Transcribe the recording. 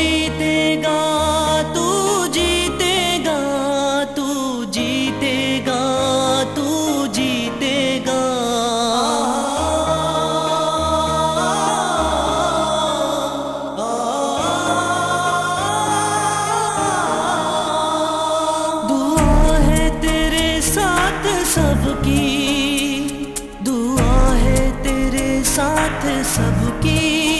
जीतेगा, तू जीतेगा तू जीतेगा तू जीतेगा। दुआ है तेरे साथ सबकी, दुआ है तेरे साथ सबकी।